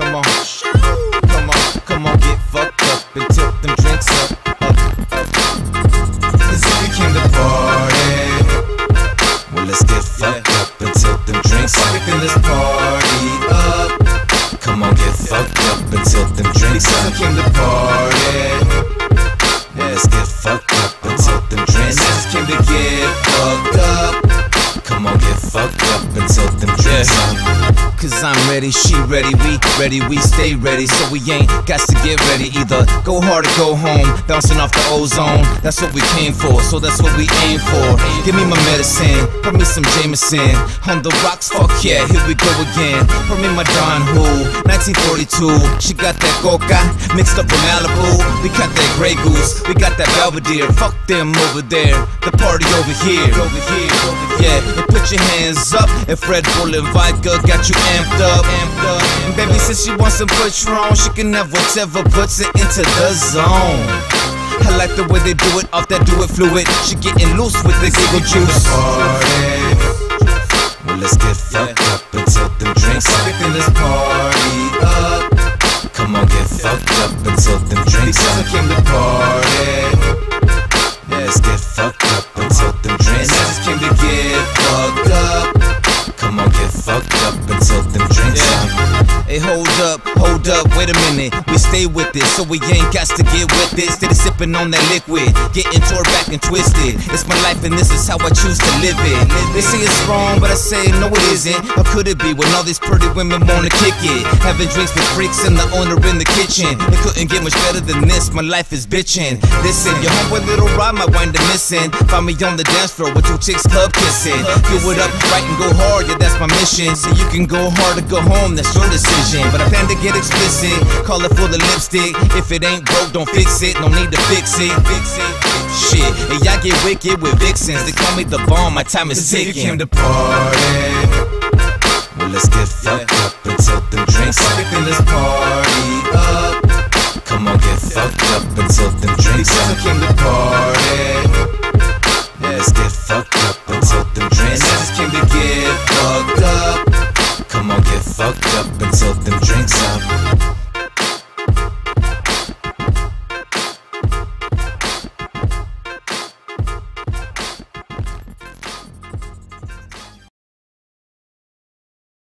Come on, come on, come on, get fucked up and tilt them drinks up, up, up. Cause if we came to party, well let's get fucked up and tilt them drinks up. We can let's party up. Come on, get fucked up and tilt them drinks up. We came to party. Yeah, let's get fucked up and tilt them drinks up. just came to get fucked up. Come on, get fucked up and tilt them drinks up. Cause I'm ready, she ready, we ready, we stay ready. So we ain't got to get ready either. Go hard or go home, bouncing off the ozone. That's what we came for, so that's what we aim for. Give me my medicine, pour me some Jameson. On the rocks, fuck yeah, here we go again. Pour me my Don Julio, 1942. She got that coca mixed up with Malibu. We got that Grey Goose, we got that Belvedere. Fuck them over there, the party over here. Over here, over here. Yeah, and put your hands up if Red Bull and vodka got you amped up. Amped up. And baby says she wants some Patron, she can have whatever puts it into the zone. I like the way they do it off that do it fluid. She getting loose with the giggle juice. Party. Well, let's get fucked up and tilt them drinks up. Let's party up. Come on, get fucked up and tilt them drinks up. I came to party. Fucked up and tilt them drinks up. Hey, hold up, hold up, wait a minute. We stay with it, so we ain't got to get with it. Steady sipping on that liquid, getting tore back and twisted. It's my life, and this is how I choose to live it. They say it's wrong, but I say no, it isn't. How could it be when all these pretty women wanna kick it? Having drinks with freaks and the owner in the kitchen. It couldn't get much better than this. My life is bitching. Listen, your homeboy little ride might wind up missing. Find me on the dance floor with two chicks club kissing. Do it up right and go hard, yeah, that's my mission. So you can go hard or go home, that's your decision. But I plan to get explicit. Call it for the lipstick. If it ain't broke, don't fix it. No need to fix it. Fix it. Shit, and y'all get wicked with vixens. They call me the bomb. My time is ticking. You came to party. Well, let's get fucked up and tilt them drinks up. And let's party up. Come on, get fucked up and tilt them drinks up. I came to party.